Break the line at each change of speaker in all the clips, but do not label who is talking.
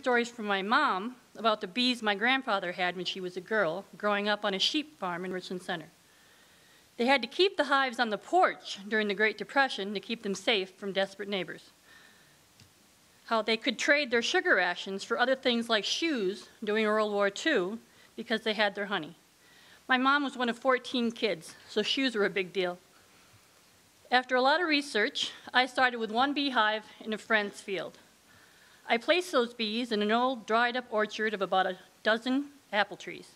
stories from my mom about the bees my grandfather had when she was a girl, growing up on a sheep farm in Richland Center. They had to keep the hives on the porch during the Great Depression to keep them safe from desperate neighbors. How they could trade their sugar rations for other things like shoes during World War II because they had their honey. My mom was one of 14 kids, so shoes were a big deal. After a lot of research, I started with one beehive in a friend's field. I placed those bees in an old dried up orchard of about a dozen apple trees.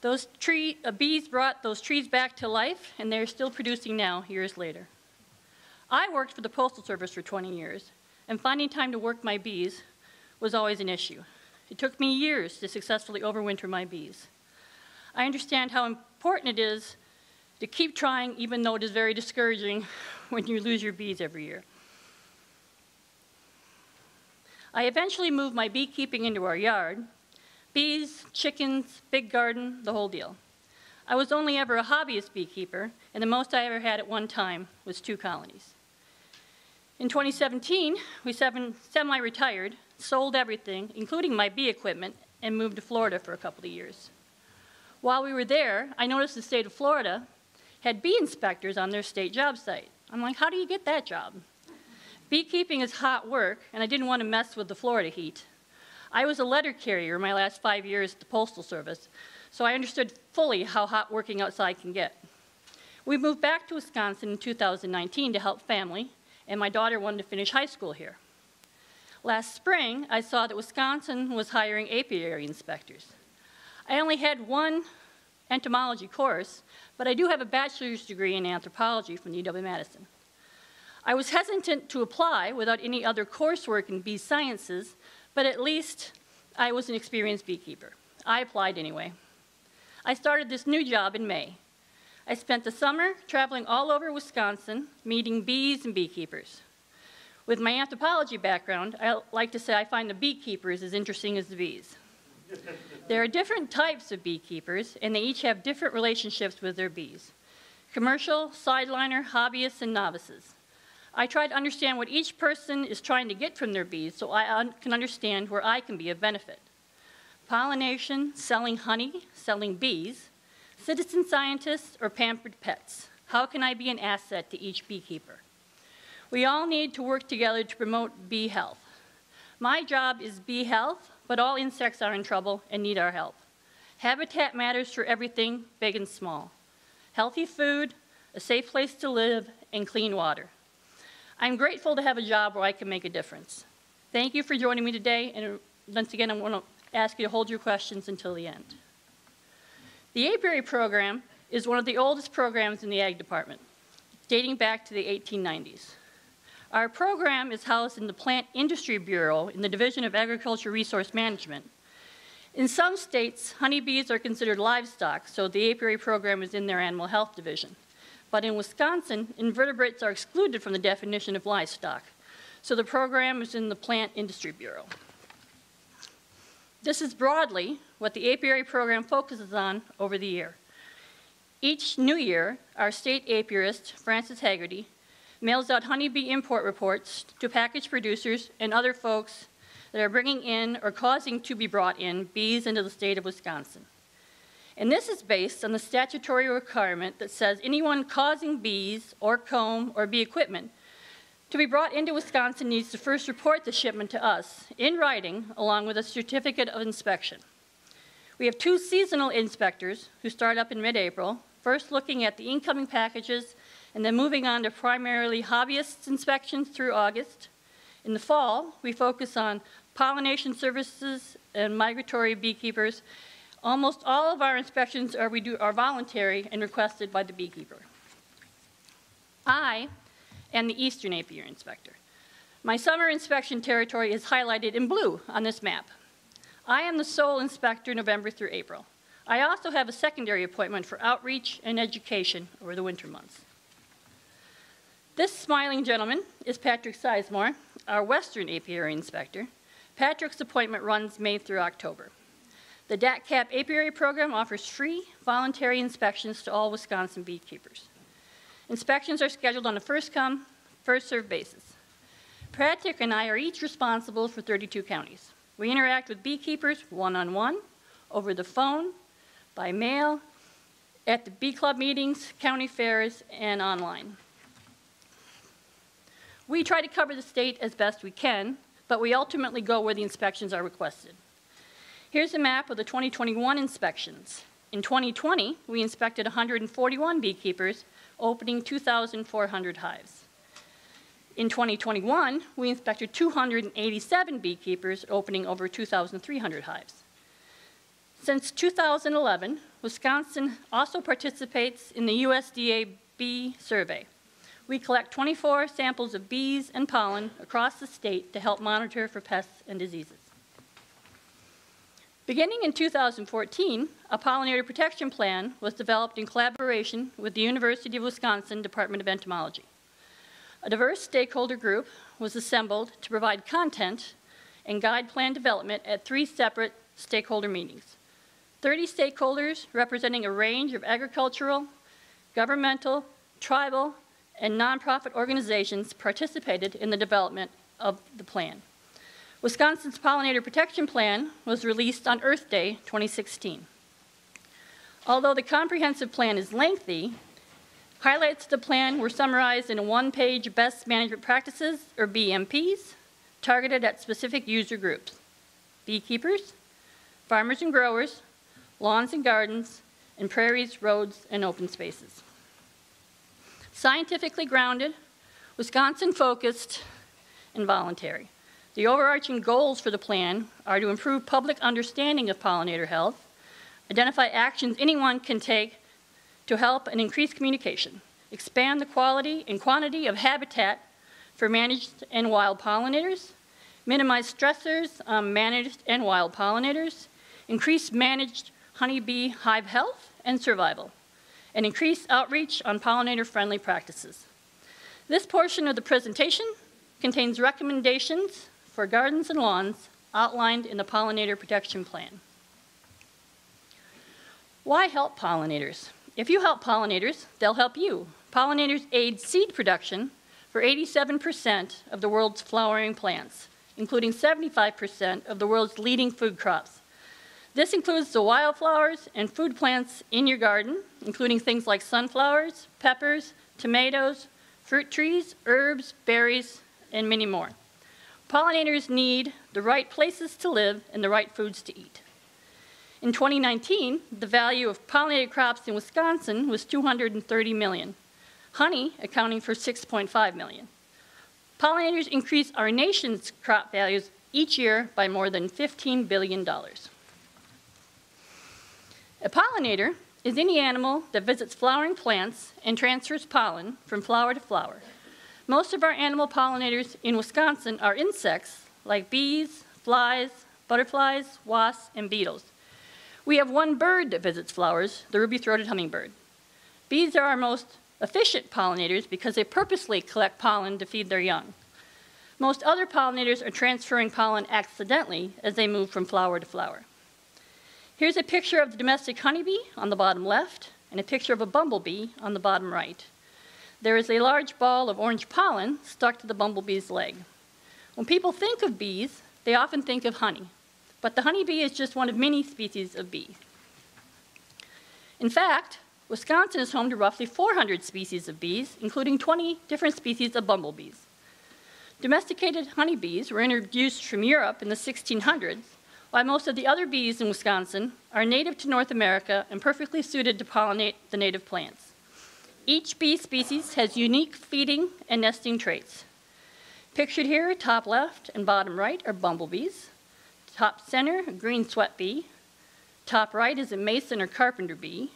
Those tree, uh, bees brought those trees back to life, and they're still producing now, years later. I worked for the Postal Service for 20 years, and finding time to work my bees was always an issue. It took me years to successfully overwinter my bees. I understand how important it is to keep trying, even though it is very discouraging when you lose your bees every year. I eventually moved my beekeeping into our yard. Bees, chickens, big garden, the whole deal. I was only ever a hobbyist beekeeper, and the most I ever had at one time was two colonies. In 2017, we semi-retired, sold everything, including my bee equipment, and moved to Florida for a couple of years. While we were there, I noticed the state of Florida had bee inspectors on their state job site. I'm like, how do you get that job? Beekeeping is hot work, and I didn't want to mess with the Florida heat. I was a letter carrier my last five years at the Postal Service, so I understood fully how hot working outside can get. We moved back to Wisconsin in 2019 to help family, and my daughter wanted to finish high school here. Last spring, I saw that Wisconsin was hiring apiary inspectors. I only had one entomology course, but I do have a bachelor's degree in anthropology from UW-Madison. I was hesitant to apply without any other coursework in bee sciences, but at least I was an experienced beekeeper. I applied anyway. I started this new job in May. I spent the summer traveling all over Wisconsin, meeting bees and beekeepers. With my anthropology background, I like to say I find the beekeepers as interesting as the bees. there are different types of beekeepers, and they each have different relationships with their bees. Commercial, sideliner, hobbyists, and novices. I try to understand what each person is trying to get from their bees so I un can understand where I can be of benefit. Pollination, selling honey, selling bees, citizen scientists, or pampered pets. How can I be an asset to each beekeeper? We all need to work together to promote bee health. My job is bee health, but all insects are in trouble and need our help. Habitat matters for everything, big and small. Healthy food, a safe place to live, and clean water. I'm grateful to have a job where I can make a difference. Thank you for joining me today, and once again, I want to ask you to hold your questions until the end. The apiary program is one of the oldest programs in the Ag Department, dating back to the 1890s. Our program is housed in the Plant Industry Bureau in the Division of Agriculture Resource Management. In some states, honeybees are considered livestock, so the apiary program is in their animal health division. But in Wisconsin, invertebrates are excluded from the definition of livestock. So the program is in the Plant Industry Bureau. This is broadly what the apiary program focuses on over the year. Each new year, our state apiarist, Francis Haggerty, mails out honeybee import reports to package producers and other folks that are bringing in or causing to be brought in bees into the state of Wisconsin. And this is based on the statutory requirement that says anyone causing bees or comb or bee equipment to be brought into Wisconsin needs to first report the shipment to us in writing along with a certificate of inspection. We have two seasonal inspectors who start up in mid-April, first looking at the incoming packages and then moving on to primarily hobbyist inspections through August. In the fall, we focus on pollination services and migratory beekeepers Almost all of our inspections are, are voluntary and requested by the beekeeper. I am the Eastern Apiary Inspector. My summer inspection territory is highlighted in blue on this map. I am the sole inspector November through April. I also have a secondary appointment for outreach and education over the winter months. This smiling gentleman is Patrick Sizemore, our Western Apiary Inspector. Patrick's appointment runs May through October. The DATCP apiary program offers free voluntary inspections to all Wisconsin beekeepers. Inspections are scheduled on a first come, first served basis. Patrick and I are each responsible for 32 counties. We interact with beekeepers one-on-one, over the phone, by mail, at the bee club meetings, county fairs, and online. We try to cover the state as best we can, but we ultimately go where the inspections are requested. Here's a map of the 2021 inspections. In 2020, we inspected 141 beekeepers, opening 2,400 hives. In 2021, we inspected 287 beekeepers, opening over 2,300 hives. Since 2011, Wisconsin also participates in the USDA bee survey. We collect 24 samples of bees and pollen across the state to help monitor for pests and diseases. Beginning in 2014, a pollinator protection plan was developed in collaboration with the University of Wisconsin Department of Entomology. A diverse stakeholder group was assembled to provide content and guide plan development at three separate stakeholder meetings. 30 stakeholders representing a range of agricultural, governmental, tribal, and nonprofit organizations participated in the development of the plan. Wisconsin's Pollinator Protection Plan was released on Earth Day 2016. Although the comprehensive plan is lengthy, highlights of the plan were summarized in a one-page Best Management Practices, or BMPs, targeted at specific user groups, beekeepers, farmers and growers, lawns and gardens, and prairies, roads, and open spaces. Scientifically grounded, Wisconsin-focused, and voluntary. The overarching goals for the plan are to improve public understanding of pollinator health, identify actions anyone can take to help and increase communication, expand the quality and quantity of habitat for managed and wild pollinators, minimize stressors on managed and wild pollinators, increase managed honeybee hive health and survival, and increase outreach on pollinator-friendly practices. This portion of the presentation contains recommendations for gardens and lawns outlined in the Pollinator Protection Plan. Why help pollinators? If you help pollinators, they'll help you. Pollinators aid seed production for 87% of the world's flowering plants, including 75% of the world's leading food crops. This includes the wildflowers and food plants in your garden, including things like sunflowers, peppers, tomatoes, fruit trees, herbs, berries, and many more. Pollinators need the right places to live and the right foods to eat. In 2019, the value of pollinated crops in Wisconsin was 230 million, honey accounting for 6.5 million. Pollinators increase our nation's crop values each year by more than $15 billion. A pollinator is any animal that visits flowering plants and transfers pollen from flower to flower. Most of our animal pollinators in Wisconsin are insects like bees, flies, butterflies, wasps, and beetles. We have one bird that visits flowers, the ruby-throated hummingbird. Bees are our most efficient pollinators because they purposely collect pollen to feed their young. Most other pollinators are transferring pollen accidentally as they move from flower to flower. Here's a picture of the domestic honeybee on the bottom left and a picture of a bumblebee on the bottom right. There is a large ball of orange pollen stuck to the bumblebee's leg. When people think of bees, they often think of honey, but the honeybee is just one of many species of bee. In fact, Wisconsin is home to roughly 400 species of bees, including 20 different species of bumblebees. Domesticated honeybees were introduced from Europe in the 1600s, while most of the other bees in Wisconsin are native to North America and perfectly suited to pollinate the native plants. Each bee species has unique feeding and nesting traits. Pictured here, top left and bottom right are bumblebees. Top center, a green sweat bee. Top right is a mason or carpenter bee.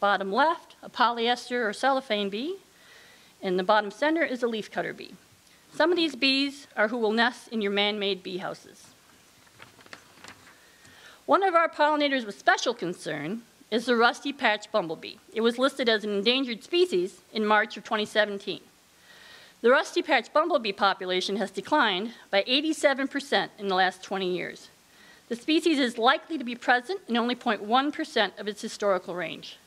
Bottom left, a polyester or cellophane bee. And the bottom center is a leafcutter bee. Some of these bees are who will nest in your man-made bee houses. One of our pollinators with special concern is the rusty patch bumblebee. It was listed as an endangered species in March of 2017. The rusty patch bumblebee population has declined by 87% in the last 20 years. The species is likely to be present in only 0.1% of its historical range.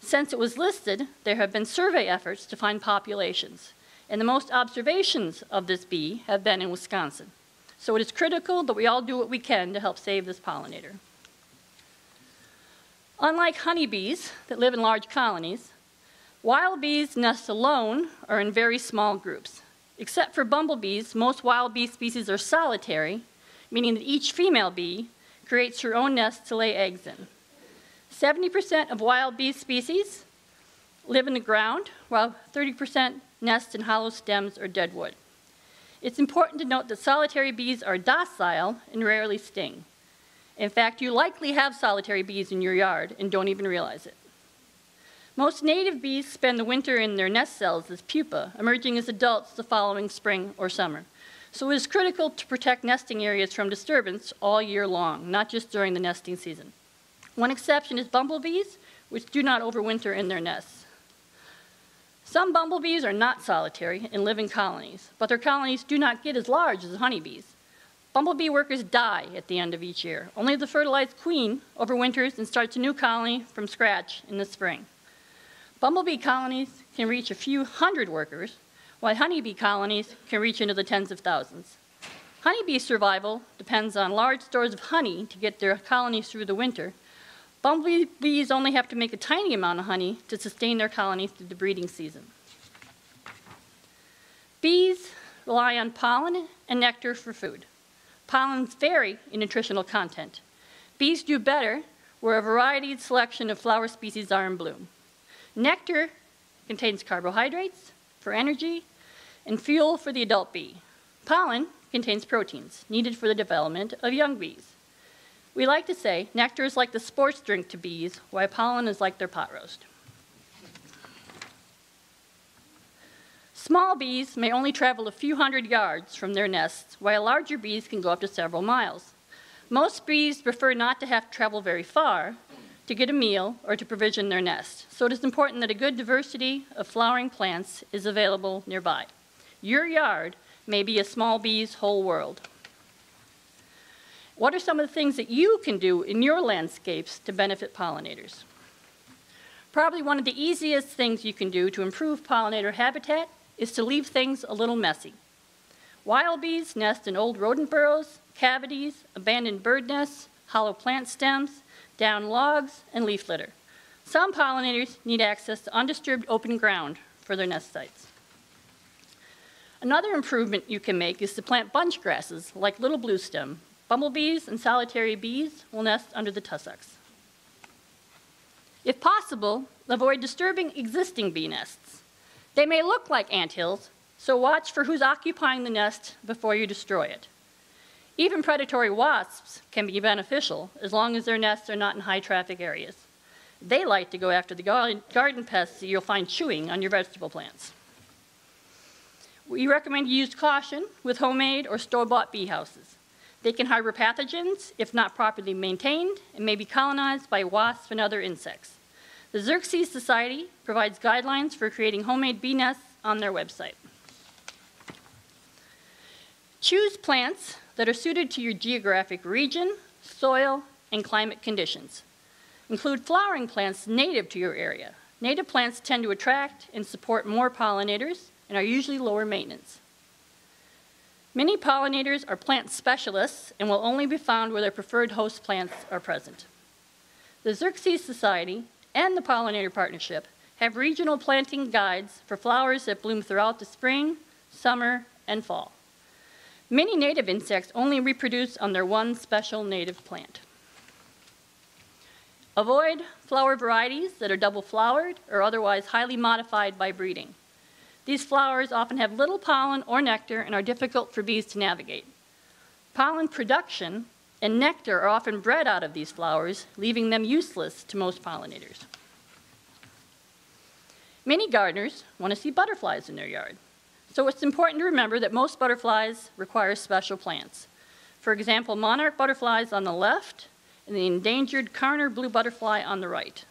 Since it was listed, there have been survey efforts to find populations, and the most observations of this bee have been in Wisconsin. So it is critical that we all do what we can to help save this pollinator. Unlike honeybees that live in large colonies, wild bees nest alone or in very small groups. Except for bumblebees, most wild bee species are solitary, meaning that each female bee creates her own nest to lay eggs in. 70% of wild bee species live in the ground, while 30% nest in hollow stems or dead wood. It's important to note that solitary bees are docile and rarely sting. In fact, you likely have solitary bees in your yard and don't even realize it. Most native bees spend the winter in their nest cells as pupa, emerging as adults the following spring or summer. So it is critical to protect nesting areas from disturbance all year long, not just during the nesting season. One exception is bumblebees, which do not overwinter in their nests. Some bumblebees are not solitary and live in colonies, but their colonies do not get as large as honeybees. Bumblebee workers die at the end of each year. Only the fertilized queen overwinters and starts a new colony from scratch in the spring. Bumblebee colonies can reach a few hundred workers, while honeybee colonies can reach into the tens of thousands. Honeybee survival depends on large stores of honey to get their colonies through the winter. Bumblebees only have to make a tiny amount of honey to sustain their colonies through the breeding season. Bees rely on pollen and nectar for food. Pollens vary in nutritional content. Bees do better where a varied selection of flower species are in bloom. Nectar contains carbohydrates for energy and fuel for the adult bee. Pollen contains proteins needed for the development of young bees. We like to say nectar is like the sports drink to bees, while pollen is like their pot roast. Small bees may only travel a few hundred yards from their nests, while larger bees can go up to several miles. Most bees prefer not to have to travel very far, to get a meal or to provision their nest. So it is important that a good diversity of flowering plants is available nearby. Your yard may be a small bee's whole world. What are some of the things that you can do in your landscapes to benefit pollinators? Probably one of the easiest things you can do to improve pollinator habitat is to leave things a little messy. Wild bees nest in old rodent burrows, cavities, abandoned bird nests, hollow plant stems, down logs, and leaf litter. Some pollinators need access to undisturbed open ground for their nest sites. Another improvement you can make is to plant bunch grasses like little bluestem. Bumblebees and solitary bees will nest under the tussocks. If possible, avoid disturbing existing bee nests. They may look like ant hills, so watch for who's occupying the nest before you destroy it. Even predatory wasps can be beneficial as long as their nests are not in high traffic areas. They like to go after the garden pests that you'll find chewing on your vegetable plants. We recommend you use caution with homemade or store-bought bee houses. They can harbor pathogens if not properly maintained and may be colonized by wasps and other insects. The Xerces Society provides guidelines for creating homemade bee nests on their website. Choose plants that are suited to your geographic region, soil, and climate conditions. Include flowering plants native to your area. Native plants tend to attract and support more pollinators and are usually lower maintenance. Many pollinators are plant specialists and will only be found where their preferred host plants are present. The Xerces Society and the Pollinator Partnership have regional planting guides for flowers that bloom throughout the spring, summer, and fall. Many native insects only reproduce on their one special native plant. Avoid flower varieties that are double flowered or otherwise highly modified by breeding. These flowers often have little pollen or nectar and are difficult for bees to navigate. Pollen production and nectar are often bred out of these flowers, leaving them useless to most pollinators. Many gardeners want to see butterflies in their yard. So it's important to remember that most butterflies require special plants. For example, monarch butterflies on the left and the endangered Karner blue butterfly on the right.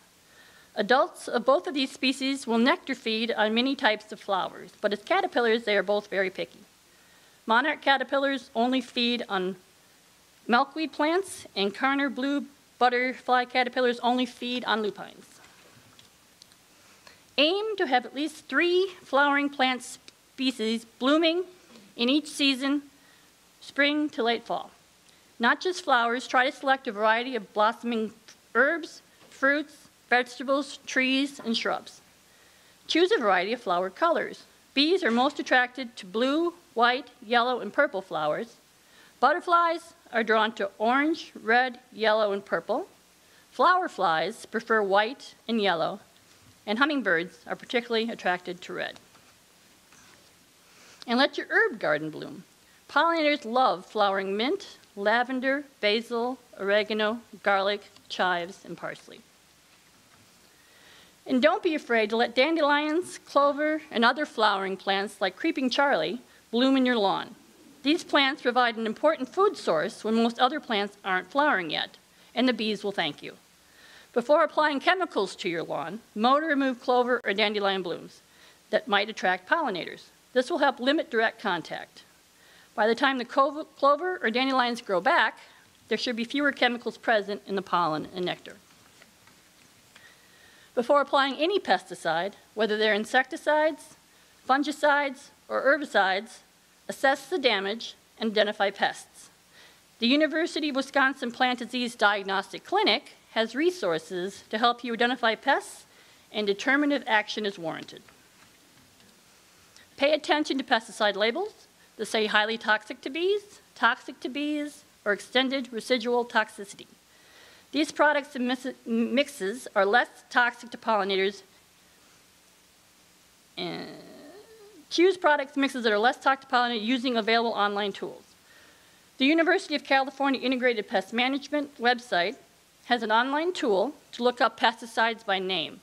Adults of both of these species will nectar feed on many types of flowers, but as caterpillars, they are both very picky. Monarch caterpillars only feed on milkweed plants, and Karner blue butterfly caterpillars only feed on lupines. Aim to have at least three flowering plants species blooming in each season spring to late fall. Not just flowers, try to select a variety of blossoming herbs, fruits, vegetables, trees, and shrubs. Choose a variety of flower colors. Bees are most attracted to blue, white, yellow, and purple flowers. Butterflies are drawn to orange, red, yellow, and purple. Flower flies prefer white and yellow, and hummingbirds are particularly attracted to red. And let your herb garden bloom. Pollinators love flowering mint, lavender, basil, oregano, garlic, chives, and parsley. And don't be afraid to let dandelions, clover, and other flowering plants like creeping Charlie bloom in your lawn. These plants provide an important food source when most other plants aren't flowering yet, and the bees will thank you. Before applying chemicals to your lawn, mow to remove clover or dandelion blooms that might attract pollinators. This will help limit direct contact. By the time the clover or dandelions grow back, there should be fewer chemicals present in the pollen and nectar. Before applying any pesticide, whether they're insecticides, fungicides, or herbicides, assess the damage and identify pests. The University of Wisconsin Plant Disease Diagnostic Clinic has resources to help you identify pests and determine if action is warranted. Pay attention to pesticide labels that say highly toxic to bees, toxic to bees, or extended residual toxicity. These products and mixes are less toxic to pollinators. And choose products and mixes that are less toxic to pollinators using available online tools. The University of California Integrated Pest Management website has an online tool to look up pesticides by name.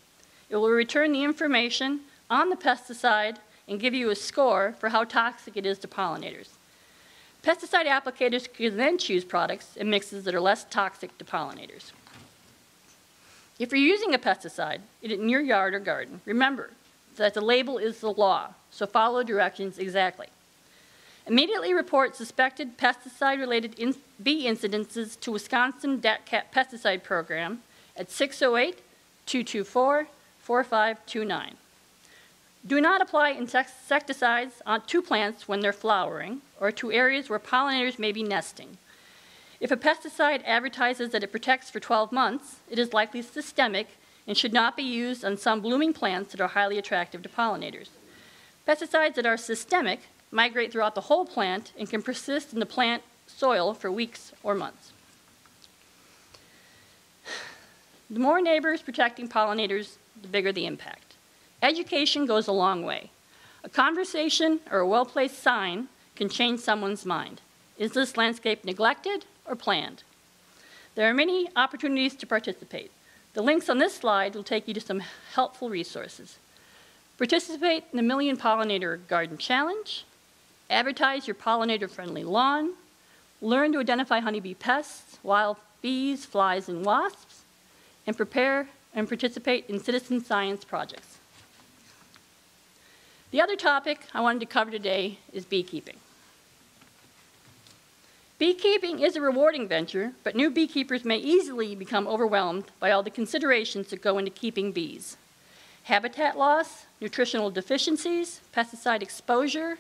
It will return the information on the pesticide and give you a score for how toxic it is to pollinators. Pesticide applicators can then choose products and mixes that are less toxic to pollinators. If you're using a pesticide in your yard or garden, remember that the label is the law, so follow directions exactly. Immediately report suspected pesticide-related in bee incidences to Wisconsin DATCP pesticide program at 608-224-4529. Do not apply insecticides on to plants when they're flowering or to areas where pollinators may be nesting. If a pesticide advertises that it protects for 12 months, it is likely systemic and should not be used on some blooming plants that are highly attractive to pollinators. Pesticides that are systemic migrate throughout the whole plant and can persist in the plant soil for weeks or months. The more neighbors protecting pollinators, the bigger the impact. Education goes a long way. A conversation or a well-placed sign can change someone's mind. Is this landscape neglected or planned? There are many opportunities to participate. The links on this slide will take you to some helpful resources. Participate in the Million Pollinator Garden Challenge, advertise your pollinator-friendly lawn, learn to identify honeybee pests, wild bees, flies, and wasps, and prepare and participate in citizen science projects. The other topic I wanted to cover today is beekeeping. Beekeeping is a rewarding venture, but new beekeepers may easily become overwhelmed by all the considerations that go into keeping bees. Habitat loss, nutritional deficiencies, pesticide exposure,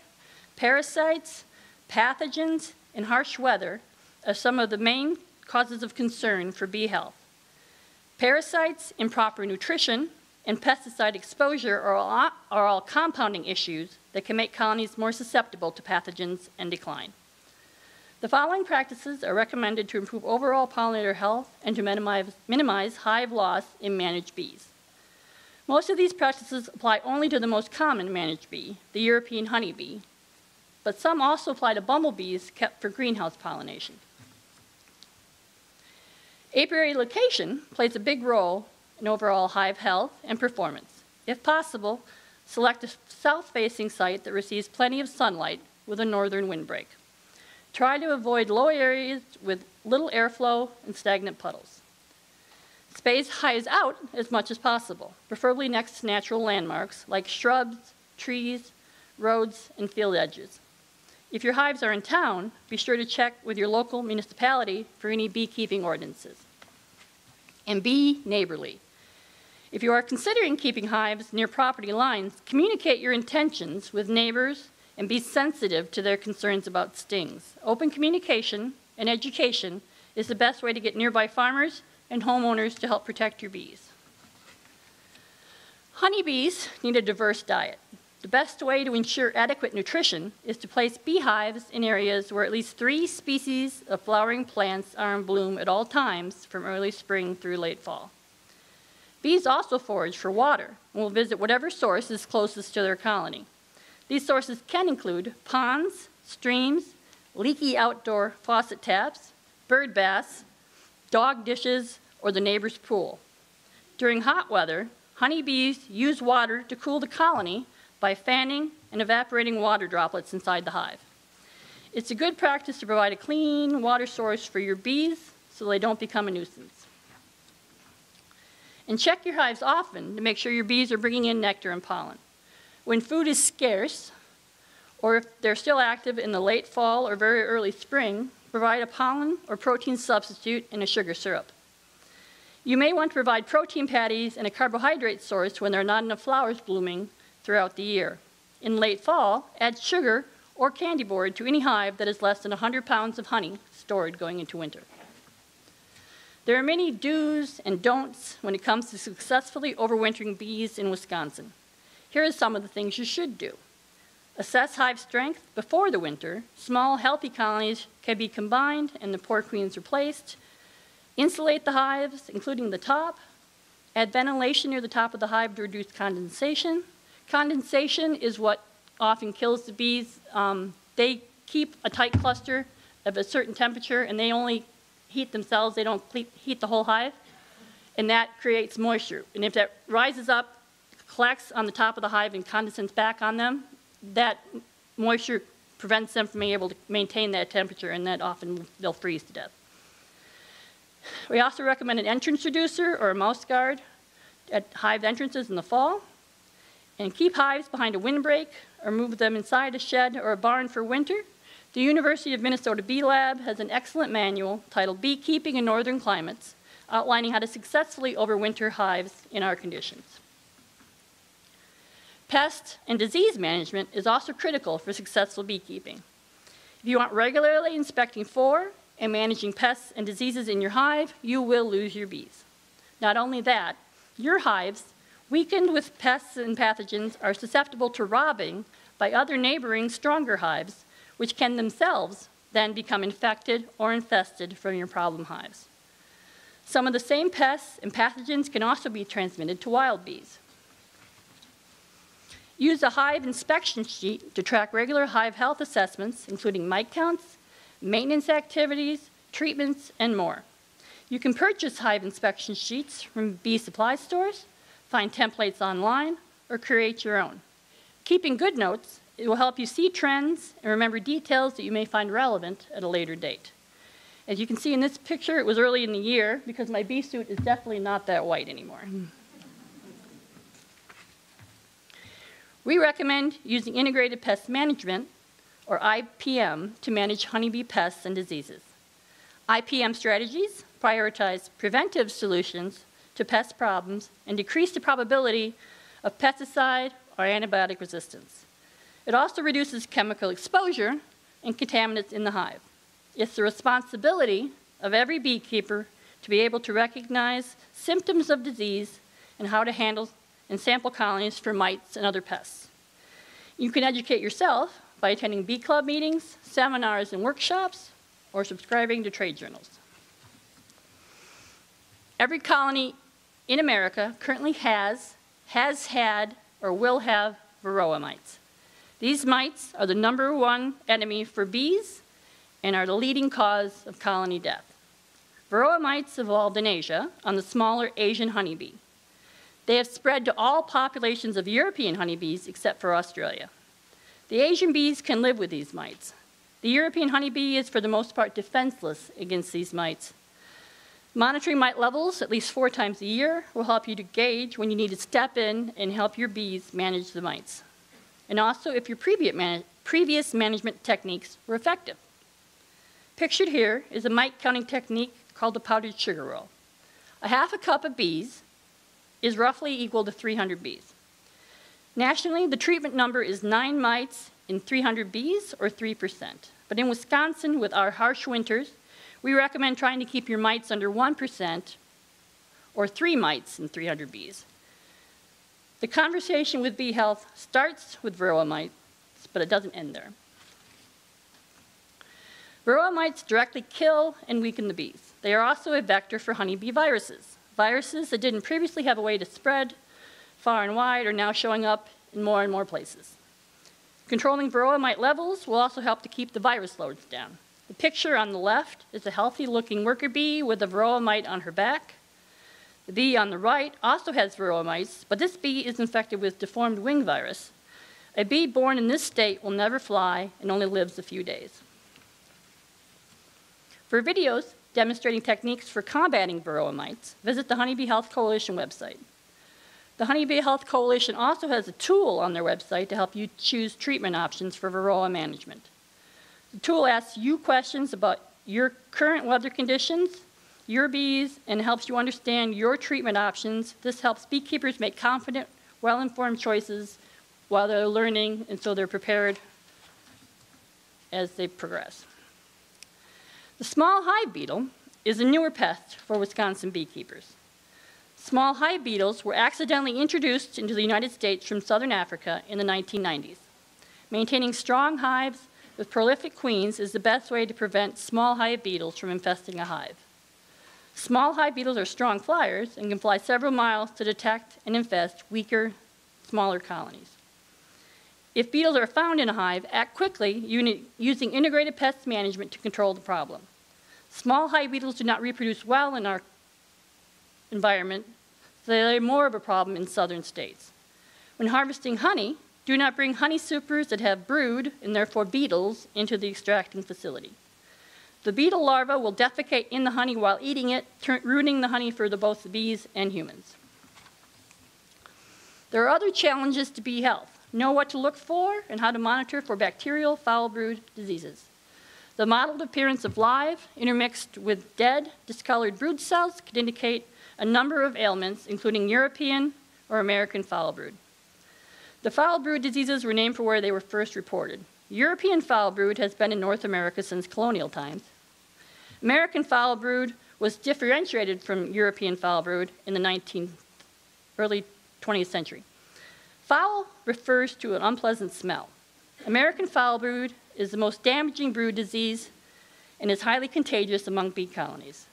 parasites, pathogens, and harsh weather are some of the main causes of concern for bee health. Parasites, improper nutrition, and pesticide exposure are all, are all compounding issues that can make colonies more susceptible to pathogens and decline. The following practices are recommended to improve overall pollinator health and to minimize, minimize hive loss in managed bees. Most of these practices apply only to the most common managed bee, the European honeybee, but some also apply to bumblebees kept for greenhouse pollination. Apiary location plays a big role in overall hive health and performance. If possible, select a south-facing site that receives plenty of sunlight with a northern windbreak. Try to avoid low areas with little airflow and stagnant puddles. Space hives out as much as possible, preferably next to natural landmarks like shrubs, trees, roads, and field edges. If your hives are in town, be sure to check with your local municipality for any beekeeping ordinances. And be neighborly. If you are considering keeping hives near property lines, communicate your intentions with neighbors and be sensitive to their concerns about stings. Open communication and education is the best way to get nearby farmers and homeowners to help protect your bees. Honeybees need a diverse diet. The best way to ensure adequate nutrition is to place beehives in areas where at least three species of flowering plants are in bloom at all times from early spring through late fall. Bees also forage for water and will visit whatever source is closest to their colony. These sources can include ponds, streams, leaky outdoor faucet taps, bird baths, dog dishes, or the neighbor's pool. During hot weather, honeybees use water to cool the colony by fanning and evaporating water droplets inside the hive. It's a good practice to provide a clean water source for your bees so they don't become a nuisance. And check your hives often to make sure your bees are bringing in nectar and pollen. When food is scarce, or if they're still active in the late fall or very early spring, provide a pollen or protein substitute in a sugar syrup. You may want to provide protein patties and a carbohydrate source when there are not enough flowers blooming throughout the year. In late fall, add sugar or candy board to any hive that has less than 100 pounds of honey stored going into winter. There are many do's and don'ts when it comes to successfully overwintering bees in Wisconsin. Here are some of the things you should do. Assess hive strength before the winter. Small, healthy colonies can be combined and the poor queens replaced. Insulate the hives, including the top. Add ventilation near the top of the hive to reduce condensation. Condensation is what often kills the bees. Um, they keep a tight cluster of a certain temperature and they only heat themselves, they don't heat the whole hive. And that creates moisture. And if that rises up, collects on the top of the hive and condensates back on them, that moisture prevents them from being able to maintain that temperature and that often they'll freeze to death. We also recommend an entrance reducer or a mouse guard at hive entrances in the fall. And keep hives behind a windbreak or move them inside a shed or a barn for winter. The University of Minnesota Bee Lab has an excellent manual titled Beekeeping in Northern Climates, outlining how to successfully overwinter hives in our conditions. Pest and disease management is also critical for successful beekeeping. If you aren't regularly inspecting for and managing pests and diseases in your hive, you will lose your bees. Not only that, your hives weakened with pests and pathogens, are susceptible to robbing by other neighboring stronger hives, which can themselves then become infected or infested from your problem hives. Some of the same pests and pathogens can also be transmitted to wild bees. Use a hive inspection sheet to track regular hive health assessments, including mite counts, maintenance activities, treatments, and more. You can purchase hive inspection sheets from bee supply stores find templates online, or create your own. Keeping good notes, it will help you see trends and remember details that you may find relevant at a later date. As you can see in this picture, it was early in the year because my bee suit is definitely not that white anymore. We recommend using integrated pest management, or IPM, to manage honeybee pests and diseases. IPM strategies prioritize preventive solutions to pest problems and decrease the probability of pesticide or antibiotic resistance. It also reduces chemical exposure and contaminants in the hive. It's the responsibility of every beekeeper to be able to recognize symptoms of disease and how to handle and sample colonies for mites and other pests. You can educate yourself by attending bee club meetings, seminars, and workshops, or subscribing to trade journals. Every colony in America currently has, has had, or will have varroa mites. These mites are the number one enemy for bees and are the leading cause of colony death. Varroa mites evolved in Asia on the smaller Asian honeybee. They have spread to all populations of European honeybees except for Australia. The Asian bees can live with these mites. The European honeybee is for the most part defenseless against these mites. Monitoring mite levels at least four times a year will help you to gauge when you need to step in and help your bees manage the mites. And also if your previous, previous management techniques were effective. Pictured here is a mite counting technique called the powdered sugar roll. A half a cup of bees is roughly equal to 300 bees. Nationally, the treatment number is nine mites in 300 bees or 3%. But in Wisconsin, with our harsh winters, we recommend trying to keep your mites under 1% or three mites in 300 bees. The conversation with bee health starts with varroa mites, but it doesn't end there. Varroa mites directly kill and weaken the bees. They are also a vector for honeybee viruses. Viruses that didn't previously have a way to spread far and wide are now showing up in more and more places. Controlling varroa mite levels will also help to keep the virus loads down. The picture on the left is a healthy looking worker bee with a varroa mite on her back. The bee on the right also has varroa mites, but this bee is infected with deformed wing virus. A bee born in this state will never fly and only lives a few days. For videos demonstrating techniques for combating varroa mites, visit the Honeybee Health Coalition website. The Honeybee Health Coalition also has a tool on their website to help you choose treatment options for varroa management. The tool asks you questions about your current weather conditions, your bees, and helps you understand your treatment options. This helps beekeepers make confident, well-informed choices while they're learning, and so they're prepared as they progress. The small hive beetle is a newer pest for Wisconsin beekeepers. Small hive beetles were accidentally introduced into the United States from southern Africa in the 1990s. Maintaining strong hives with prolific queens is the best way to prevent small hive beetles from infesting a hive. Small hive beetles are strong flyers and can fly several miles to detect and infest weaker, smaller colonies. If beetles are found in a hive, act quickly using integrated pest management to control the problem. Small hive beetles do not reproduce well in our environment, so they're more of a problem in southern states. When harvesting honey, do not bring honey supers that have brood, and therefore beetles, into the extracting facility. The beetle larva will defecate in the honey while eating it, ruining the honey for the, both the bees and humans. There are other challenges to bee health. Know what to look for and how to monitor for bacterial foul brood diseases. The mottled appearance of live intermixed with dead, discolored brood cells could indicate a number of ailments, including European or American foul brood. The foul brood diseases were named for where they were first reported. European foul brood has been in North America since colonial times. American foul brood was differentiated from European foul brood in the 19th, early 20th century. Foul refers to an unpleasant smell. American foul brood is the most damaging brood disease and is highly contagious among bee colonies.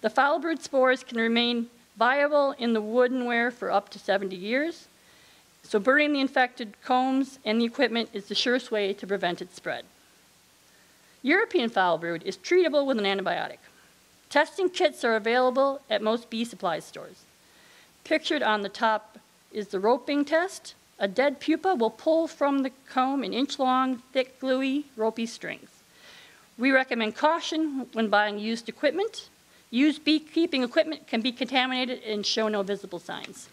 The foul brood spores can remain viable in the woodenware for up to 70 years, so burning the infected combs and the equipment is the surest way to prevent its spread. European foul brood is treatable with an antibiotic. Testing kits are available at most bee supply stores. Pictured on the top is the roping test, a dead pupa will pull from the comb an inch-long, thick, gluey, ropey strings. We recommend caution when buying used equipment. Used beekeeping equipment can be contaminated and show no visible signs.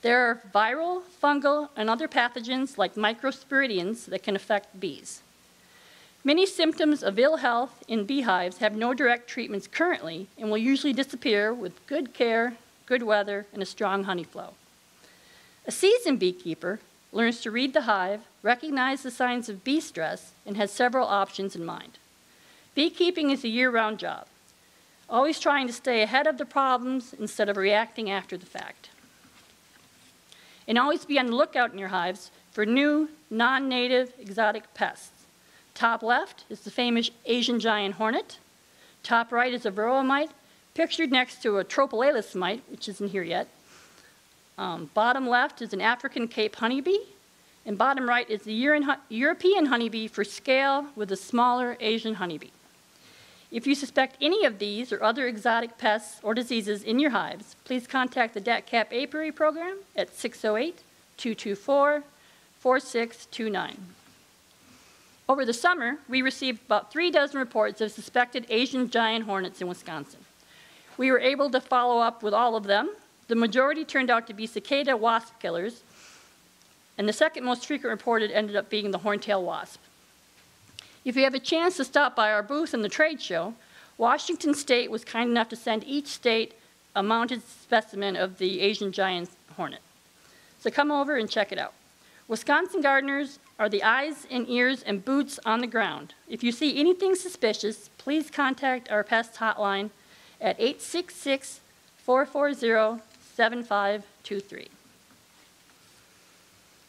There are viral, fungal, and other pathogens like microsporidians that can affect bees. Many symptoms of ill health in beehives have no direct treatments currently and will usually disappear with good care, good weather, and a strong honey flow. A seasoned beekeeper learns to read the hive, recognize the signs of bee stress, and has several options in mind. Beekeeping is a year-round job, always trying to stay ahead of the problems instead of reacting after the fact. And always be on the lookout in your hives for new, non-native, exotic pests. Top left is the famous Asian giant hornet. Top right is a varroa mite, pictured next to a Tropilaelaps mite, which isn't here yet, um, bottom left is an African Cape honeybee, and bottom right is the European honeybee for scale with a smaller Asian honeybee. If you suspect any of these or other exotic pests or diseases in your hives, please contact the DATCP Apiary Program at 608-224-4629. Over the summer, we received about three dozen reports of suspected Asian giant hornets in Wisconsin. We were able to follow up with all of them the majority turned out to be cicada wasp killers, and the second most frequent reported ended up being the horntail wasp. If you have a chance to stop by our booth in the trade show, Washington State was kind enough to send each state a mounted specimen of the Asian giant hornet. So come over and check it out. Wisconsin gardeners are the eyes and ears and boots on the ground. If you see anything suspicious, please contact our pest hotline at 866 440 7523.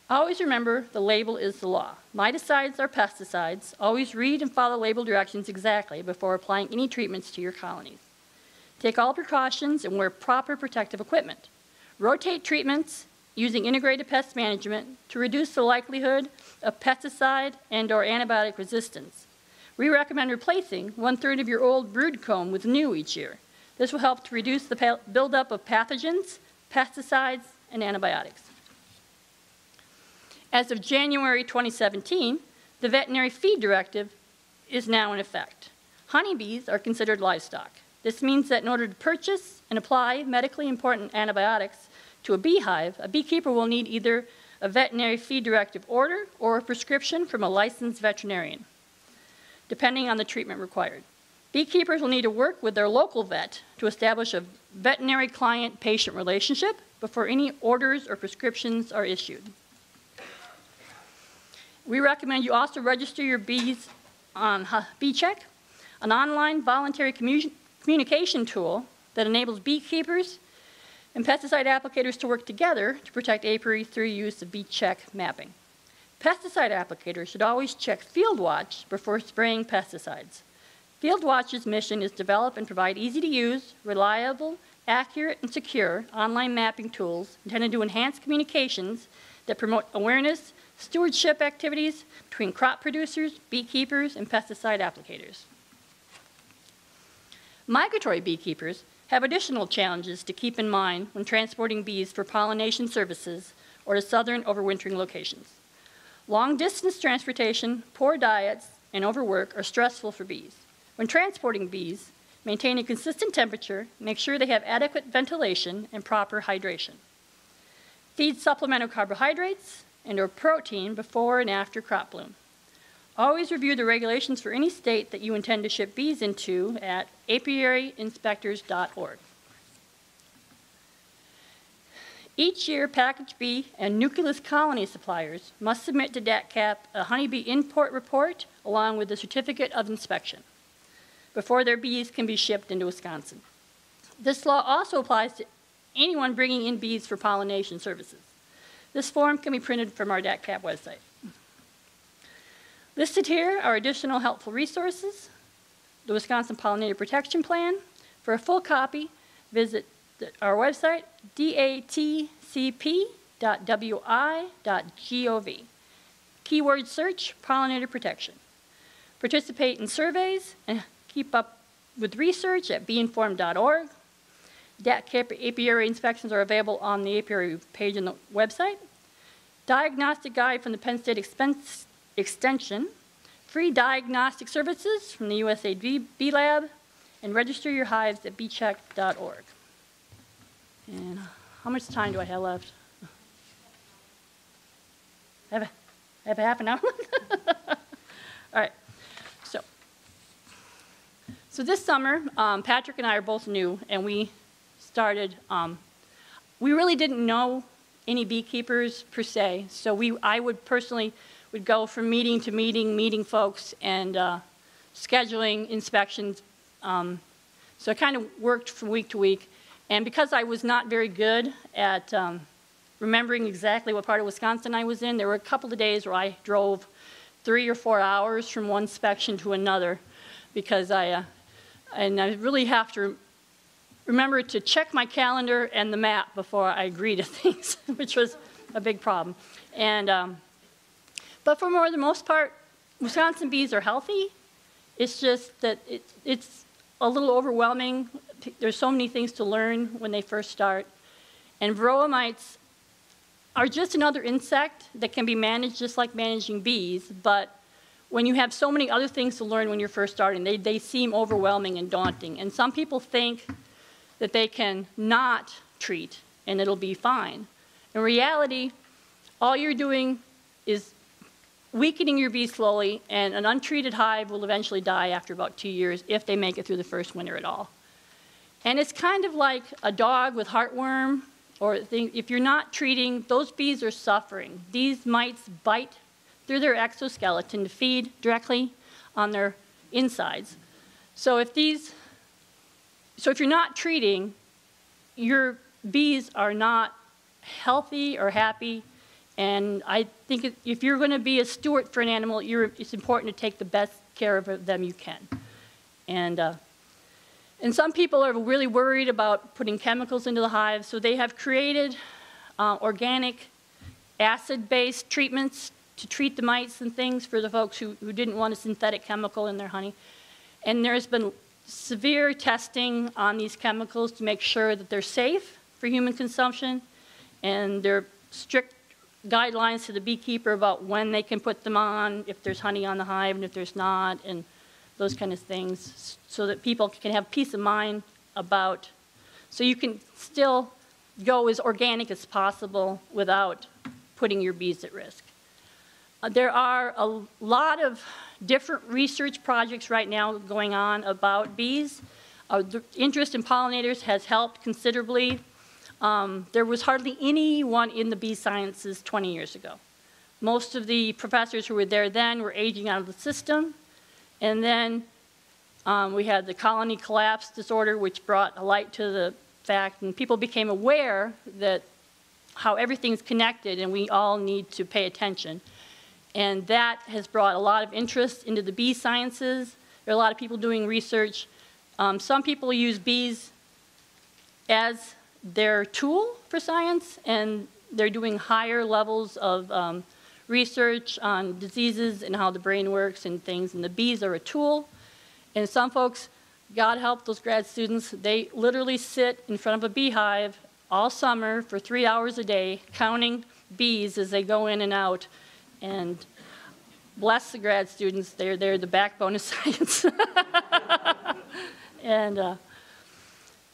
Always remember the label is the law. Miticides are pesticides. Always read and follow label directions exactly before applying any treatments to your colonies. Take all precautions and wear proper protective equipment. Rotate treatments using integrated pest management to reduce the likelihood of pesticide and or antibiotic resistance. We recommend replacing one-third of your old brood comb with new each year. This will help to reduce the buildup of pathogens, pesticides, and antibiotics. As of January 2017, the Veterinary Feed Directive is now in effect. Honeybees are considered livestock. This means that in order to purchase and apply medically important antibiotics to a beehive, a beekeeper will need either a veterinary feed directive order or a prescription from a licensed veterinarian, depending on the treatment required. Beekeepers will need to work with their local vet to establish a veterinary client patient relationship before any orders or prescriptions are issued. We recommend you also register your bees on BeeCheck, an online voluntary commu communication tool that enables beekeepers and pesticide applicators to work together to protect apiary through use of BeeCheck mapping. Pesticide applicators should always check FieldWatch before spraying pesticides. FieldWatch's mission is to develop and provide easy to use, reliable, accurate, and secure online mapping tools intended to enhance communications that promote awareness stewardship activities between crop producers, beekeepers, and pesticide applicators. Migratory beekeepers have additional challenges to keep in mind when transporting bees for pollination services or to southern overwintering locations. Long distance transportation, poor diets, and overwork are stressful for bees. When transporting bees, maintain a consistent temperature, make sure they have adequate ventilation and proper hydration. Feed supplemental carbohydrates, and or protein before and after crop bloom. Always review the regulations for any state that you intend to ship bees into at apiaryinspectors.org. Each year, packaged bee and nucleus colony suppliers must submit to DATCP a honeybee import report along with a certificate of inspection before their bees can be shipped into Wisconsin. This law also applies to anyone bringing in bees for pollination services. This form can be printed from our DATCP website. Listed here are additional helpful resources, the Wisconsin Pollinator Protection Plan. For a full copy, visit our website, datcp.wi.gov. Keyword search, pollinator protection. Participate in surveys and keep up with research at beeinformed.org. DATCP apiary inspections are available on the apiary page on the website. Diagnostic guide from the Penn State Expense Extension. Free diagnostic services from the USDA Bee Lab. And register your hives at beecheck.org. And how much time do I have left? I have, a, I have a half an hour. All right. So, so this summer, um, Patrick and I are both new, and we started, um, we really didn't know any beekeepers per se. So we, I would personally would go from meeting to meeting, meeting folks and uh, scheduling inspections. Um, so I kind of worked from week to week. And because I was not very good at um, remembering exactly what part of Wisconsin I was in, there were a couple of days where I drove three or four hours from one inspection to another because I, uh, and I really have to remember to check my calendar and the map before I agree to things, which was a big problem. And, um, but for more the most part, Wisconsin bees are healthy. It's just that it, it's a little overwhelming. There's so many things to learn when they first start. And varroa mites are just another insect that can be managed just like managing bees, but when you have so many other things to learn when you're first starting, they, they seem overwhelming and daunting. And some people think that they can not treat and it'll be fine. In reality, all you're doing is weakening your bee slowly, and an untreated hive will eventually die after about two years if they make it through the first winter at all. And it's kind of like a dog with heartworm or if you're not treating, those bees are suffering. These mites bite through their exoskeleton to feed directly on their insides. So if these, so if you're not treating, your bees are not healthy or happy. And I think if you're going to be a steward for an animal, it's important to take the best care of them you can. And, uh, and some people are really worried about putting chemicals into the hive, so they have created uh, organic acid-based treatments to treat the mites and things for the folks who, who didn't want a synthetic chemical in their honey. And there's been severe testing on these chemicals to make sure that they're safe for human consumption, and there are strict guidelines to the beekeeper about when they can put them on, if there's honey on the hive and if there's not, and those kind of things, so that people can have peace of mind about, so you can still go as organic as possible without putting your bees at risk. Uh, there are a lot of different research projects right now going on about bees. Uh, the interest in pollinators has helped considerably. Um, there was hardly anyone in the bee sciences 20 years ago. Most of the professors who were there then were aging out of the system. And then um, we had the colony collapse disorder, which brought a light to the fact, and people became aware that how everything's connected and we all need to pay attention. And that has brought a lot of interest into the bee sciences. There are a lot of people doing research. Um, some people use bees as their tool for science, and they're doing higher levels of um, research on diseases and how the brain works and things, and the bees are a tool. And some folks, God help those grad students, they literally sit in front of a beehive all summer for three hours a day, counting bees as they go in and out and bless the grad students. They're, they're the backbone of science. and uh,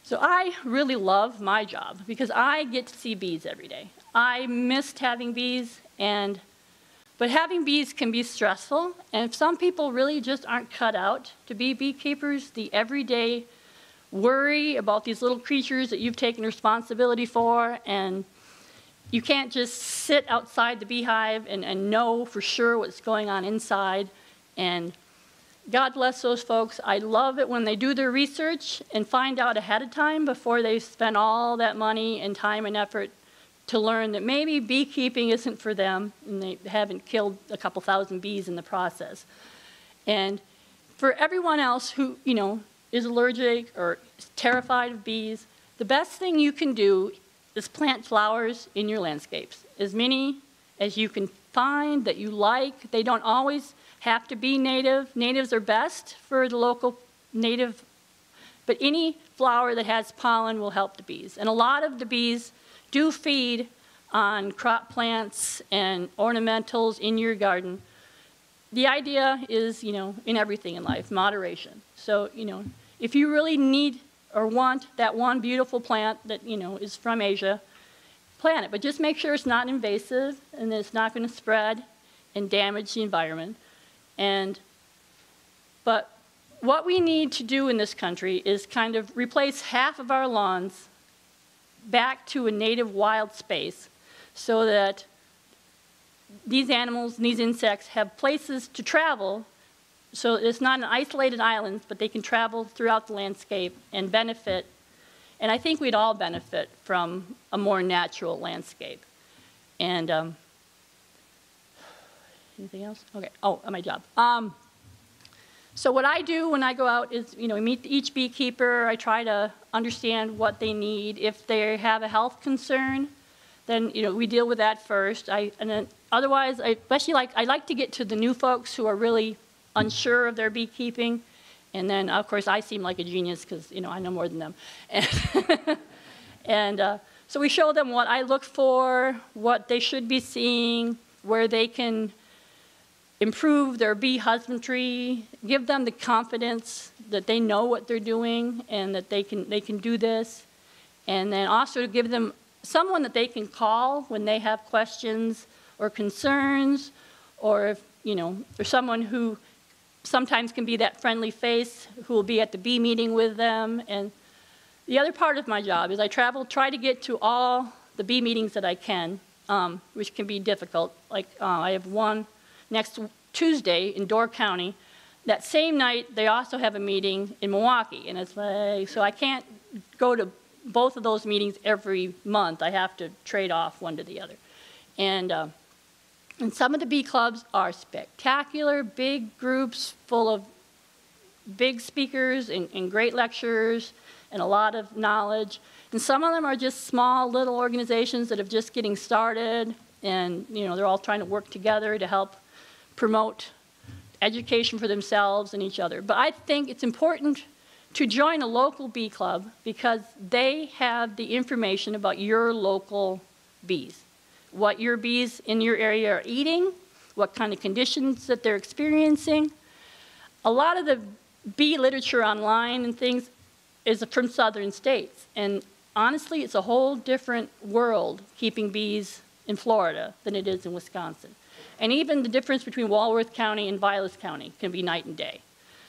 so I really love my job because I get to see bees every day. I missed having bees, and but having bees can be stressful. And if some people really just aren't cut out to be beekeepers, the everyday worry about these little creatures that you've taken responsibility for and you can't just sit outside the beehive and, and know for sure what's going on inside. And God bless those folks. I love it when they do their research and find out ahead of time before they spend all that money and time and effort to learn that maybe beekeeping isn't for them and they haven't killed a couple thousand bees in the process. And for everyone else who, you know, is allergic or terrified of bees, the best thing you can do is plant flowers in your landscapes. As many as you can find that you like. They don't always have to be native. Natives are best for the local native, but any flower that has pollen will help the bees. And a lot of the bees do feed on crop plants and ornamentals in your garden. The idea is, you know, in everything in life, moderation. So, you know, if you really need or want that one beautiful plant that, you know, is from Asia, plant it. But just make sure it's not invasive and that it's not going to spread and damage the environment. And, but what we need to do in this country is kind of replace half of our lawns back to a native wild space so that these animals and these insects have places to travel so it's not an isolated island, but they can travel throughout the landscape and benefit. And I think we'd all benefit from a more natural landscape. And um, anything else? Okay. Oh, my job. Um, so what I do when I go out is, you know, meet each beekeeper. I try to understand what they need. If they have a health concern, then you know we deal with that first. I and then otherwise, I especially like I like to get to the new folks who are really unsure of their beekeeping. And then, of course, I seem like a genius because, you know, I know more than them. And, and uh, so we show them what I look for, what they should be seeing, where they can improve their bee husbandry, give them the confidence that they know what they're doing and that they can, they can do this. And then also to give them someone that they can call when they have questions or concerns, or if, you know, or someone who sometimes can be that friendly face who will be at the bee meeting with them. And The other part of my job is I travel, try to get to all the bee meetings that I can, um, which can be difficult. Like uh, I have one next Tuesday in Door County. That same night, they also have a meeting in Milwaukee, and it's like so I can't go to both of those meetings every month. I have to trade off one to the other, and. Uh, and some of the bee clubs are spectacular, big groups full of big speakers and, and great lecturers and a lot of knowledge. And some of them are just small little organizations that are just getting started and you know they're all trying to work together to help promote education for themselves and each other. But I think it's important to join a local bee club because they have the information about your local bees, what your bees in your area are eating, what kind of conditions that they're experiencing. A lot of the bee literature online and things is from southern states. And honestly, it's a whole different world keeping bees in Florida than it is in Wisconsin. And even the difference between Walworth County and Vilas County can be night and day.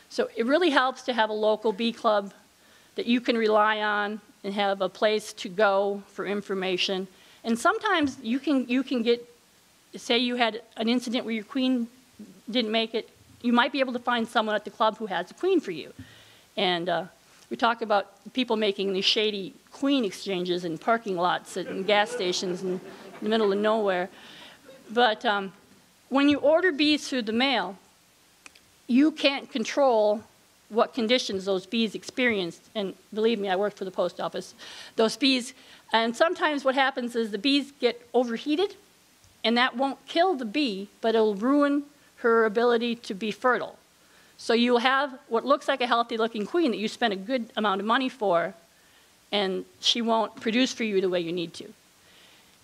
So it really helps to have a local bee club that you can rely on and have a place to go for information. And sometimes you can, you can get, say you had an incident where your queen didn't make it, you might be able to find someone at the club who has a queen for you. And uh, we talk about people making these shady queen exchanges in parking lots and gas stations in the middle of nowhere. But um, when you order bees through the mail, you can't control what conditions those bees experienced. And believe me, I worked for the post office. Those bees, and sometimes what happens is the bees get overheated, and that won't kill the bee, but it'll ruin her ability to be fertile. So you'll have what looks like a healthy looking queen that you spent a good amount of money for, and she won't produce for you the way you need to.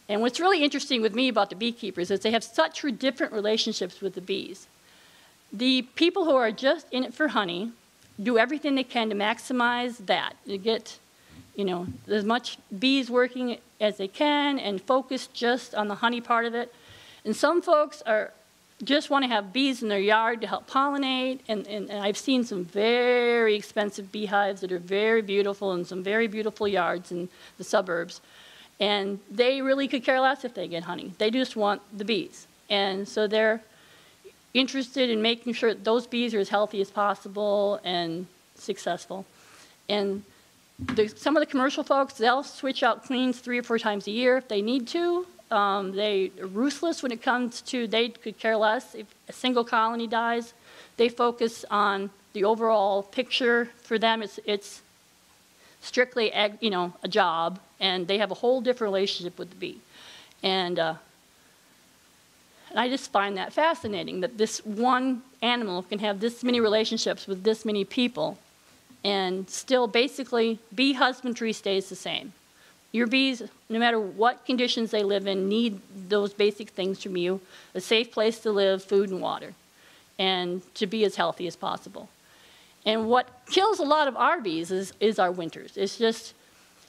And what's really interesting with me about the beekeepers is they have such different relationships with the bees. The people who are just in it for honey do everything they can to maximize that, to get you know, as much bees working as they can and focus just on the honey part of it. And some folks are just want to have bees in their yard to help pollinate. And, and, and, I've seen some very expensive beehives that are very beautiful and some very beautiful yards in the suburbs. And they really could care less if they get honey. They just want the bees. And so they're interested in making sure those bees are as healthy as possible and successful. And the, some of the commercial folks, they'll switch out queens three or four times a year if they need to. Um, they are ruthless when it comes to, they could care less if a single colony dies. They focus on the overall picture. For them, it's, it's strictly, you know, a job, and they have a whole different relationship with the bee. And, uh, and I just find that fascinating that this one animal can have this many relationships with this many people, and still basically bee husbandry stays the same. Your bees, no matter what conditions they live in, need those basic things from you a safe place to live, food, and water, and to be as healthy as possible. And what kills a lot of our bees is, is our winters. It's just,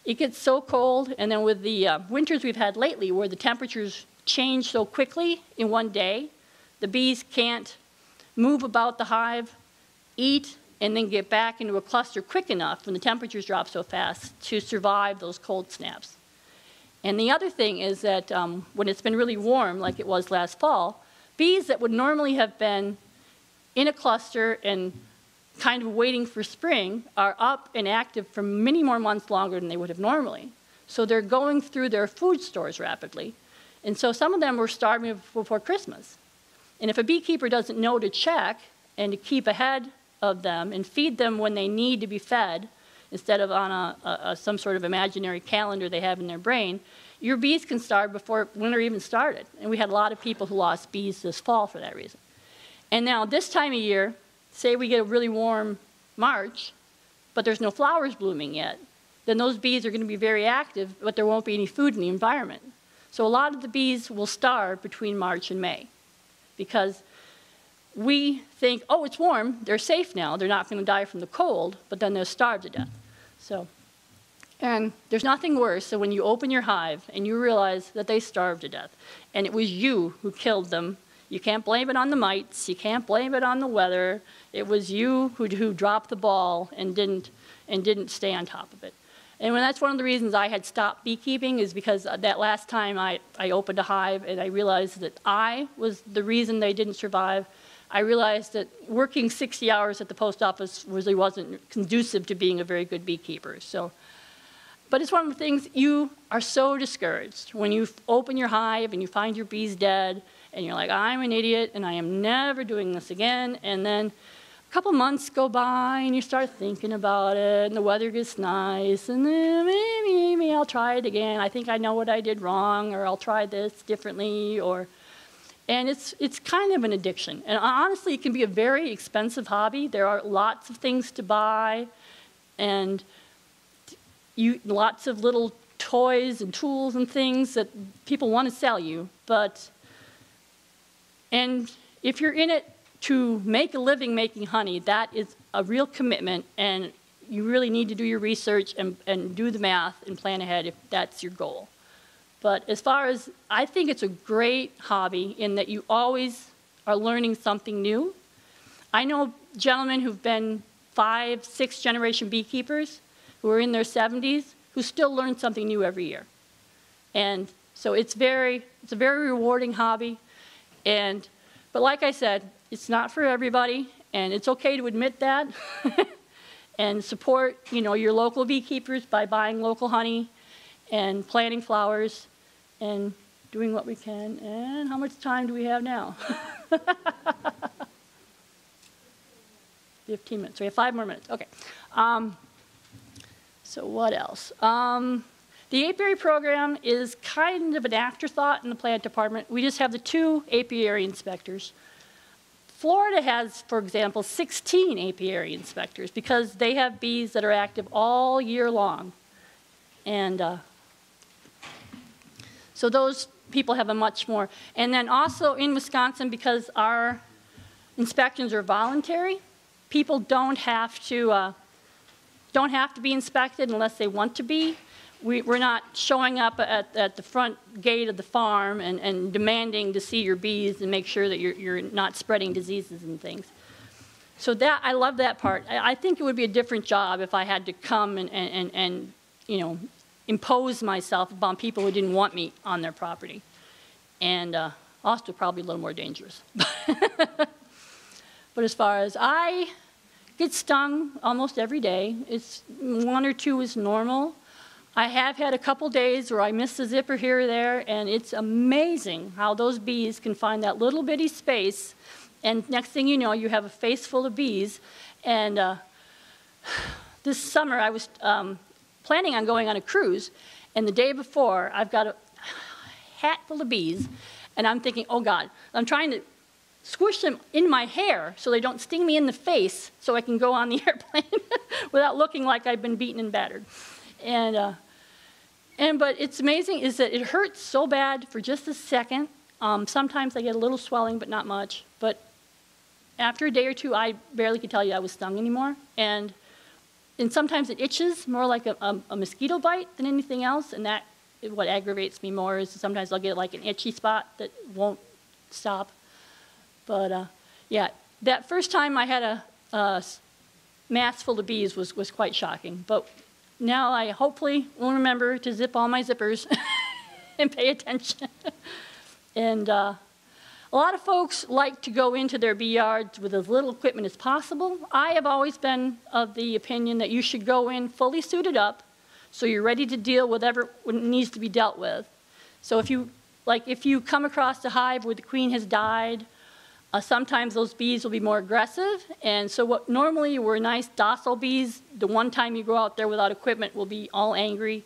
it gets so cold, and then with the uh, winters we've had lately, where the temperatures change so quickly in one day, the bees can't move about the hive, eat, and then get back into a cluster quick enough when the temperatures drop so fast to survive those cold snaps. And the other thing is that um, when it's been really warm, like it was last fall, bees that would normally have been in a cluster and kind of waiting for spring are up and active for many more months longer than they would have normally. So they're going through their food stores rapidly. And so some of them were starving before Christmas. And if a beekeeper doesn't know to check and to keep ahead of them and feed them when they need to be fed instead of on a, a, some sort of imaginary calendar they have in their brain, your bees can starve before winter even started. And we had a lot of people who lost bees this fall for that reason. And now, this time of year, say we get a really warm March, but there's no flowers blooming yet, then those bees are going to be very active, but there won't be any food in the environment. So a lot of the bees will starve between March and May because we think, oh, it's warm, they're safe now, they're not going to die from the cold, but then they'll starve to death. So, and there's nothing worse than when you open your hive and you realize that they starved to death, and it was you who killed them. You can't blame it on the mites, you can't blame it on the weather. It was you who, who dropped the ball and didn't, and didn't stay on top of it. And when that's one of the reasons I had stopped beekeeping is because uh, that last time I, I opened a hive and I realized that I was the reason they didn't survive. I realized that working 60 hours at the post office really wasn't conducive to being a very good beekeeper. So, but it's one of the things you are so discouraged when you open your hive and you find your bees dead and you're like, I'm an idiot and I am never doing this again. And then couple months go by and you start thinking about it and the weather gets nice and then maybe, maybe I'll try it again. I think I know what I did wrong or I'll try this differently or and it's it's kind of an addiction. And honestly, it can be a very expensive hobby. There are lots of things to buy and you lots of little toys and tools and things that people want to sell you, but and if you're in it to make a living making honey, that is a real commitment, and you really need to do your research and, and do the math and plan ahead if that's your goal. But as far as, I think it's a great hobby in that you always are learning something new. I know gentlemen who've been five, six generation beekeepers who are in their 70s who still learn something new every year. And so it's very, it's a very rewarding hobby. And, but like I said, it's not for everybody, and it's okay to admit that. and support, you know, your local beekeepers by buying local honey and planting flowers and doing what we can. And how much time do we have now? 15 minutes. We have five more minutes. Okay. Um, so what else? Um, the apiary program is kind of an afterthought in the plant department. We just have the two apiary inspectors. Florida has, for example, 16 apiary inspectors because they have bees that are active all year long. And uh, so those people have a much more. And then also in Wisconsin, because our inspections are voluntary, people don't have to, uh, don't have to be inspected unless they want to be we, are not showing up at, at, the front gate of the farm and, and, demanding to see your bees and make sure that you're, you're not spreading diseases and things. So that I love that part. I, I, think it would be a different job if I had to come and, and, and, you know impose myself upon people who didn't want me on their property, and uh, also probably a little more dangerous. but as far as I get stung almost every day, it's one or two is normal. I have had a couple days where I missed a zipper here or there, and it's amazing how those bees can find that little bitty space, and next thing you know, you have a face full of bees. And uh, this summer, I was um, planning on going on a cruise, and the day before, I've got a hat full of bees, and I'm thinking, oh God, I'm trying to squish them in my hair so they don't sting me in the face so I can go on the airplane without looking like I've been beaten and battered. And uh, and but it's amazing is that it hurts so bad for just a second. Um, sometimes I get a little swelling, but not much. But after a day or two, I barely could tell you I was stung anymore. And and sometimes it itches more like a, a, a mosquito bite than anything else. And that what aggravates me more is sometimes I'll get like an itchy spot that won't stop. But uh, yeah, that first time I had a, a mass full of bees was, was quite shocking. But now I hopefully will remember to zip all my zippers and pay attention. and uh, a lot of folks like to go into their bee yards with as little equipment as possible. I have always been of the opinion that you should go in fully suited up so you're ready to deal with whatever needs to be dealt with. So if you, like if you come across a hive where the queen has died uh, sometimes those bees will be more aggressive, and so what normally were nice docile bees, the one time you go out there without equipment will be all angry.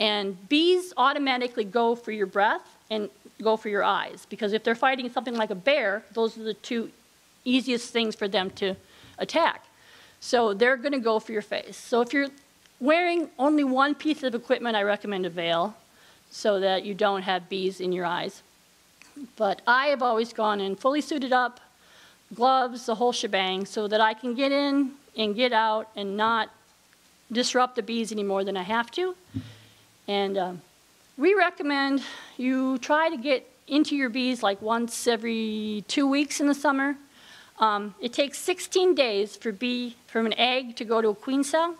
And bees automatically go for your breath and go for your eyes, because if they're fighting something like a bear, those are the two easiest things for them to attack. So they're going to go for your face. So if you're wearing only one piece of equipment, I recommend a veil so that you don't have bees in your eyes. But I have always gone in fully suited up, gloves, the whole shebang, so that I can get in and get out and not disrupt the bees any more than I have to. And uh, we recommend you try to get into your bees like once every two weeks in the summer. Um, it takes 16 days for bee from an egg to go to a queen cell.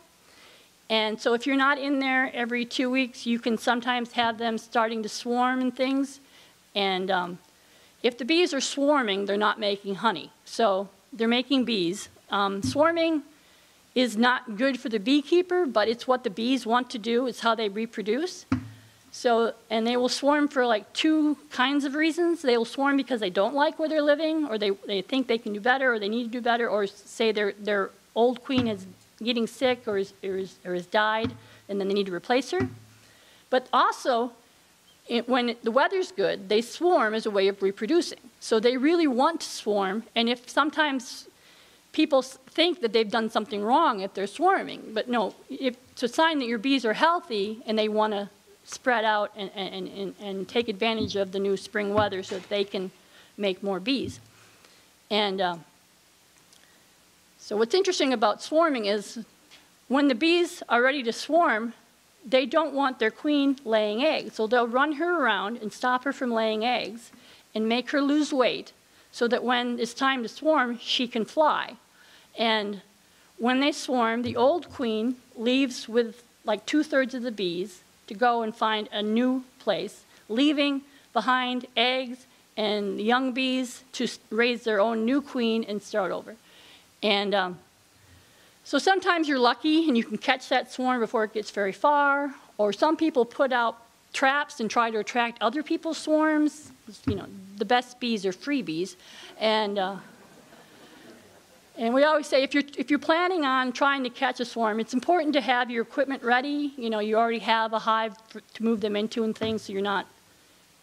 And so if you're not in there every two weeks, you can sometimes have them starting to swarm and things. And um, if the bees are swarming, they're not making honey. So they're making bees. Um, swarming is not good for the beekeeper, but it's what the bees want to do. It's how they reproduce. So, and they will swarm for like two kinds of reasons. They will swarm because they don't like where they're living, or they, they think they can do better, or they need to do better, or say their, their old queen is getting sick or is, or is, or has died, and then they need to replace her. But also, it, when the weather's good, they swarm as a way of reproducing. So they really want to swarm, and if sometimes people think that they've done something wrong if they're swarming, but no, if, it's a sign that your bees are healthy and they want to spread out and, and, and, and take advantage of the new spring weather so that they can make more bees. And uh, so what's interesting about swarming is when the bees are ready to swarm, they don't want their queen laying eggs. So they'll run her around and stop her from laying eggs and make her lose weight so that when it's time to swarm, she can fly. And when they swarm, the old queen leaves with like two thirds of the bees to go and find a new place, leaving behind eggs and young bees to raise their own new queen and start over. And um, so sometimes you're lucky and you can catch that swarm before it gets very far, or some people put out traps and try to attract other people's swarms. You know, the best bees are freebies. And uh, and we always say if you're, if you're planning on trying to catch a swarm, it's important to have your equipment ready. You know, you already have a hive to move them into and things, so you're not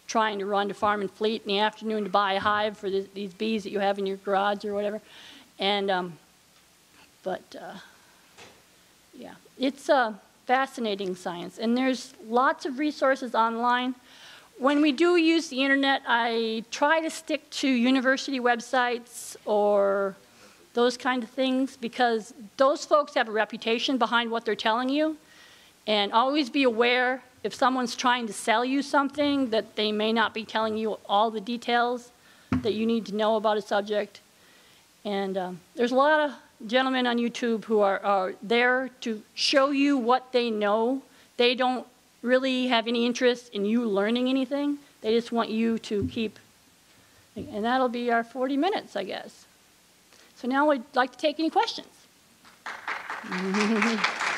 trying to run to Farm and Fleet in the afternoon to buy a hive for the, these bees that you have in your garage or whatever. And, um, but, uh, yeah, it's a fascinating science. And there's lots of resources online. When we do use the internet, I try to stick to university websites or those kind of things, because those folks have a reputation behind what they're telling you. And always be aware if someone's trying to sell you something that they may not be telling you all the details that you need to know about a subject. And um, there's a lot of gentlemen on YouTube who are, are there to show you what they know. They don't really have any interest in you learning anything. They just want you to keep, and that'll be our 40 minutes, I guess. So now I'd like to take any questions.